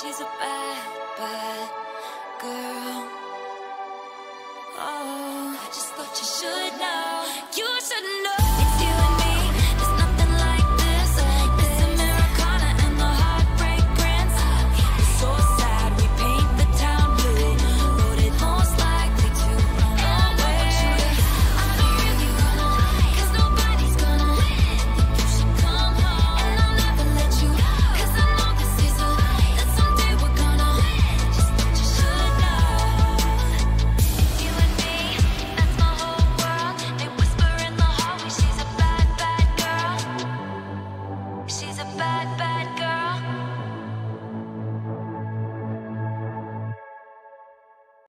she's a bad, bad girl. Oh, I just thought you should know.